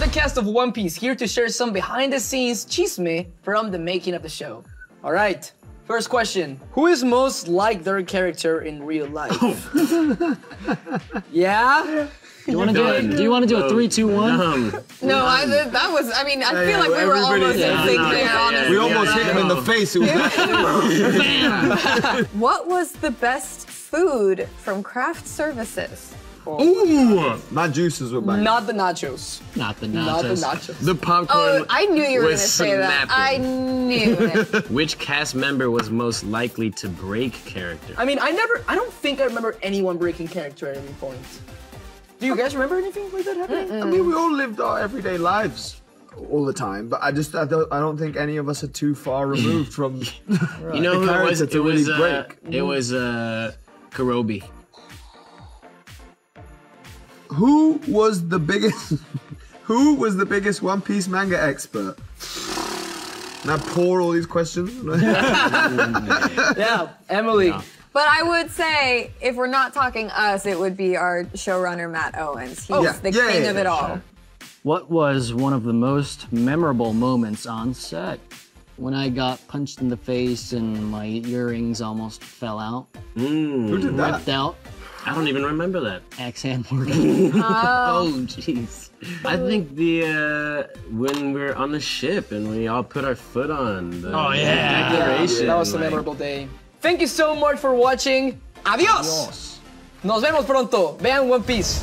cast of One Piece here to share some behind the scenes chisme from the making of the show. All right, first question Who is most like their character in real life? yeah? You want to do it? Do you want to do a three, two, one? No, I, that was. I mean, I feel yeah, like we were everybody- almost yeah, in sync no, there. yeah, honestly. We almost hit him in the face. It was What was the best food from craft services? Ooh, My juices were banging. Not the nachos. Not the Not the nachos. nachos. the popcorn. Oh, I knew you were going to was say that. I knew it. Which cast member was most likely to break character? I mean, I never, I don't think I remember anyone breaking character at any point. Do you guys remember anything like that happening? I mean, we all lived our everyday lives all the time, but I just I don't I don't think any of us are too far removed from. You know who it was? character It to was. really Uh, break. it was uh, Karobi. Who was the biggest? Who was the biggest One Piece manga expert? Now pour all these questions. Yeah, Emily. But I would say, if we're not talking us, it would be our showrunner, Matt Owens. He's Yeah. the Yeah, king yeah, of it all. sure. What was one of the most memorable moments on set? When I got punched in the face and my earrings almost fell out, hmm. Who did that? ripped out. I don't even remember that. Axe hand Morgan. Oh, jeez. I think the uh, when we're on the ship and we all put our foot on. The Oh, yeah. declaration, That was a like- memorable day. Thank you so much for watching. Adios. Nos vemos pronto. Vean One Piece.